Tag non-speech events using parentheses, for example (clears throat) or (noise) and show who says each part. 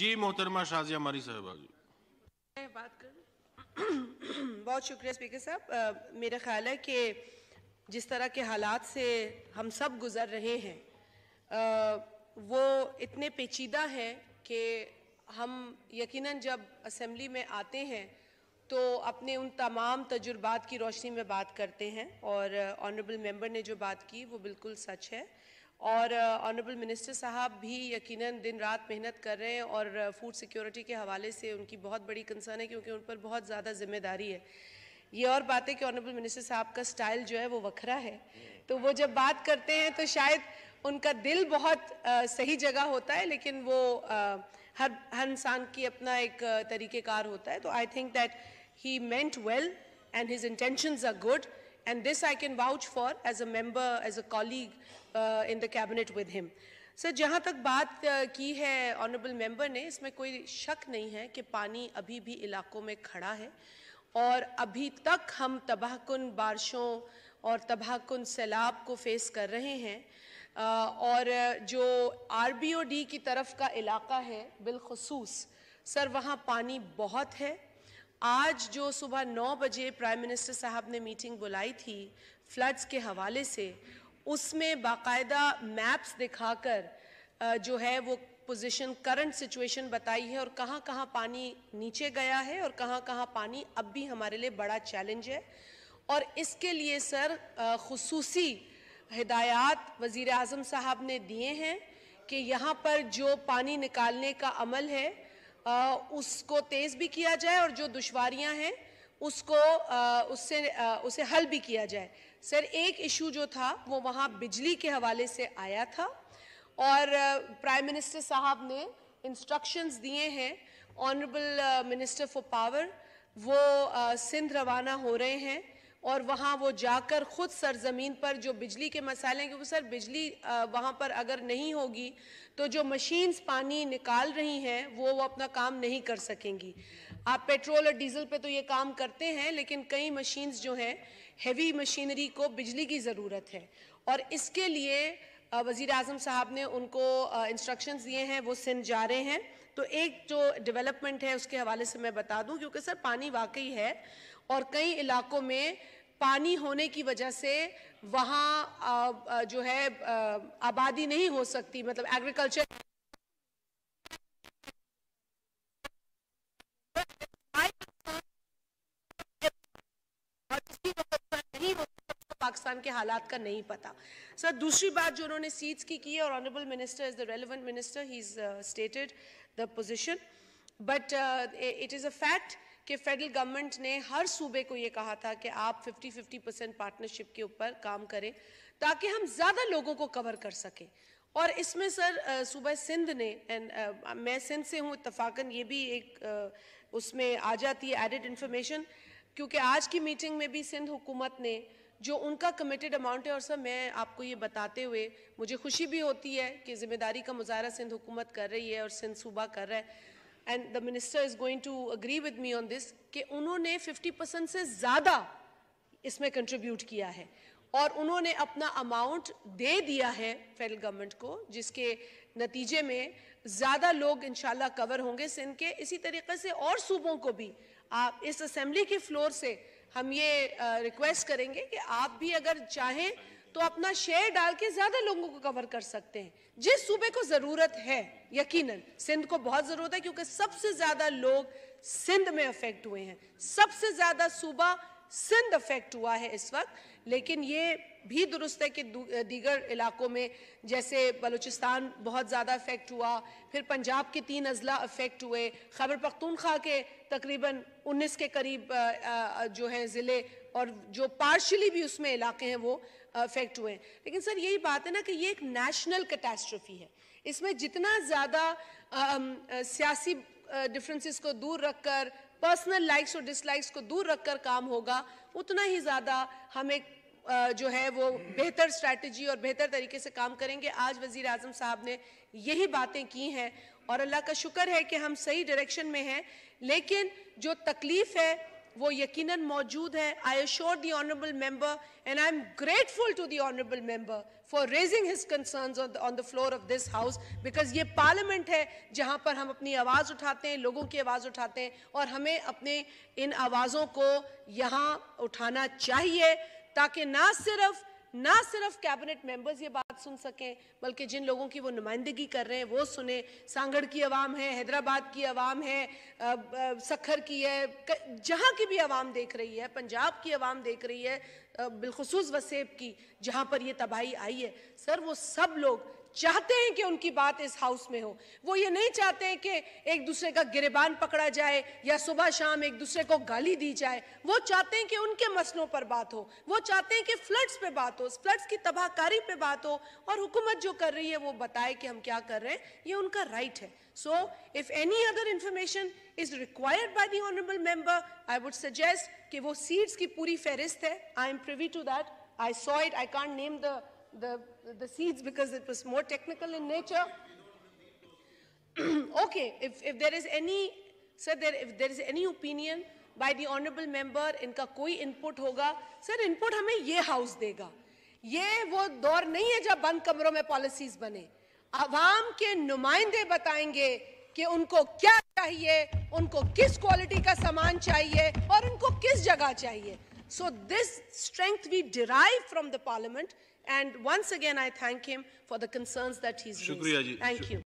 Speaker 1: जी मोहतरमा शाजिया हमारी साहबा
Speaker 2: बात कर (clears throat) बहुत शुक्रिया स्पीकर साहब। मेरा ख्याल है कि जिस तरह के हालात से हम सब गुजर रहे हैं अ, वो इतने पेचीदा है कि हम यकीनन जब असम्बली में आते हैं तो अपने उन तमाम तजुर्बात की रोशनी में बात करते हैं और ऑनरेबल मेंबर ने जो बात की वो बिल्कुल सच है। और ऑनरेबल मिनिस्टर साहब भी यकीनन दिन रात मेहनत कर रहे हैं और फ़ूड सिक्योरिटी के हवाले से उनकी बहुत बड़ी कंसर्न है क्योंकि उन पर बहुत ज़्यादा ज़िम्मेदारी है। ये और बात है कि ऑनरेबल मिनिस्टर साहब का स्टाइल जो है वो वखरा है। तो वो जब बात करते हैं तो शायद उनका दिल बहुत अ, सही जगह होता है लेकिन वो अ, हर हर इंसान की अपना एक तरीक़ेकार होता है। तो I think that he meant well and his intentions are good and this I can vouch for as a member, as a colleague in the cabinet with him. Sir जहाँ तक बात की है ऑनरेबल मेंबर ने, इसमें कोई शक नहीं है कि पानी अभी भी इलाकों में खड़ा है और अभी तक हम तबाहकुन बारिशों और तबाहकुन सैलाब को फेस कर रहे हैं और जो आरबीओडी की तरफ़ का इलाका है, बिलखसूस, सर, वहाँ पानी बहुत है आज जो सुबह नौ बजे प्राइम मिनिस्टर साहब ने मीटिंग बुलाई थी फ्लड्स के हवाले से उसमें बाकायदा मैप्स दिखाकर जो है वो पोजीशन करंट सिचुएशन बताई है और कहाँ कहाँ पानी नीचे गया है और कहाँ कहाँ पानी अब भी हमारे लिए बड़ा चैलेंज है। और इसके लिए सर खुसूसी हिदायत वज़ीर आज़म साहब ने दिए हैं कि यहाँ पर जो पानी निकालने का अमल है अ, उसको तेज़ भी किया जाए और जो दुश्वारियाँ हैं उसको अ, उससे अ, उसे हल भी किया जाए। सर एक इशू जो था वो वहाँ बिजली के हवाले से आया था और प्राइम मिनिस्टर साहब ने इंस्ट्रक्शंस दिए हैं। ऑनरेबल मिनिस्टर फॉर पावर वो अ, सिंध रवाना हो रहे हैं और वहाँ वो जाकर खुद सरजमीन पर जो बिजली के मसाले हैं क्योंकि सर बिजली वहाँ पर अगर नहीं होगी तो जो मशीन्स पानी निकाल रही हैं वो वो अपना काम नहीं कर सकेंगी। आप पेट्रोल और डीजल पे तो ये काम करते हैं, लेकिन कई मशीन्स जो हैं हैवी मशीनरी को बिजली की ज़रूरत है। और इसके लिए वज़ी अजम साहब ने उनको इंस्ट्रक्शंस दिए हैं, वो सिंध जा रहे हैं। तो एक जो डेवलपमेंट है, उसके हवाले से मैं बता दूँ, क्योंकि सर पानी वाकई है, और कई इलाकों में पानी होने की वजह से वहाँ जो है आबादी नहीं हो सकती। मतलब एग्रीकल्चर पाकिस्तान के हालात का नहीं पता। सर दूसरी बात जो उन्होंने सीट्स की की है और honourable minister is the relevant minister he is stated the position but it is a fact कि फेडरल गवर्नमेंट ने हर सूबे को ये कहा था कि आप 50-50 परसेंट पार्टनरशिप के ऊपर काम करें ताकि हम ज़्यादा लोगों को कवर कर सकें। और इसमें सर अ, सूबा सिंध ने एंड मैं सिंध से हूँ इतफाकन ये भी एक अ, उसमें आ जाती है एडिड इन्फॉर्मेशन क्योंकि आज की मीटिंग में भी सिंध हुकूमत ने जो उनका कमिटेड अमाउंट है और सर, मैं आपको ये बताते हुए मुझे खुशी भी होती है कि ज़िम्मेदारी का मुजाहरा सिंध हुकूमत कर रही है और सिंध सूबा कर रहा है। And the minister is going to agree with me on this कि उन्होंने 50 परसेंट से ज़्यादा इसमें कंट्रीब्यूट किया है और उन्होंने अपना अमाउंट दे दिया है फेडरल गवर्नमेंट को, जिसके नतीजे में ज़्यादा लोग इंशाल्लाह कवर होंगे सिंध के। इसी तरीके से और सूबों को भी। आप इस असम्बली के फ्लोर से हम ये रिक्वेस्ट करेंगे कि आप भी अगर चाहें तो अपना शेयर डाल के ज़्यादा लोगों को कवर कर सकते हैं। जिस सूबे को ज़रूरत है, यकीनन, सिंध को बहुत ज़रूरत है क्योंकि सबसे ज़्यादा लोग सिंध में अफेक्ट हुए हैं। सबसे ज़्यादा सूबा सिंध अफेक्ट हुआ है इस वक्त, लेकिन ये भी दुरुस्त है कि दीगर इलाकों में जैसे बलूचिस्तान बहुत ज़्यादा अफेक्ट हुआ, फिर पंजाब के तीन अजला अफेक्ट हुए, खैबर पख्तूनख्वा के तकरीबन 19 के करीब जो हैं ज़िले और जो पार्शली भी उसमें इलाके हैं वो अफेक्ट हुए हैं। लेकिन सर यही बात है ना कि ये एक नेशनल कैटास्ट्रफी है। इसमें जितना ज़्यादा सियासी डिफरेंसेस को दूर रखकर पर्सनल लाइक्स और डिसलाइक्स को दूर रखकर काम होगा, उतना ही ज़्यादा हमें जो है वो बेहतर स्ट्रैटेजी और बेहतर तरीके से काम करेंगे। आज वज़ीर आज़म साहब ने यही बातें की हैं और अल्लाह का शुक्र है कि हम सही डायरेक्शन में हैं, लेकिन जो तकलीफ़ है वो यकीनन मौजूद है। I assure the honourable member and I am grateful to the honourable member for raising his concerns on the floor of this house because ये पार्लियामेंट है जहाँ पर हम अपनी आवाज़ उठाते हैं, लोगों की आवाज़ उठाते हैं और हमें अपने इन आवाजों को यहाँ उठाना चाहिए ताकि ना सिर्फ़ ना सिर्फ़ कैबिनेट मेंबर्स ये बात सुन सकें, बल्कि जिन लोगों की वो नुमाइंदगी कर रहे हैं, वो सुने। सांगड़ की आवाम है, हैदराबाद की आवाम है सखर की है जहाँ की भी आवाम देख रही है, पंजाब की आवाम देख रही है बिलखसूस वसेब की, जहाँ पर ये तबाही आई है। सर, वो सब लोग चाहते हैं कि उनकी बात इस हाउस में हो। वो ये नहीं चाहते हैं कि एक दूसरे का गिरबान पकड़ा जाए या सुबह शाम एक दूसरे को गाली दी जाए। वो चाहते हैं कि उनके मसलों पर बात हो। वो चाहते हैं कि फ्लड्स पे बात हो फ्लड्स की तबाहकारी पे बात हो। और हुकूमत जो कर रही है, वो बताए कि हम क्या कर रहे हैं। ये उनका राइट है। So if any other information is required by the honourable member I would suggest कि वो सीट्स की पूरी फहरिस्त है। I am privy to that I saw it I can't name the the the seeds because it was more technical in nature okay if if there is any sir there if there is any opinion by the honorable member इनका कोई input होगा sir input हमें ये house देगा ये वो दौर नहीं है जब बंद कमरों में पॉलिसीज़ बने आवाम के नुमाइंदे बताएँगे कि उनको क्या चाहिए उनको किस क्वालिटी का सामान चाहिए और उनको किस जगह चाहिए so this strength we derive from the parliament And once again, I thank him for the concerns that he's raised. Thank you.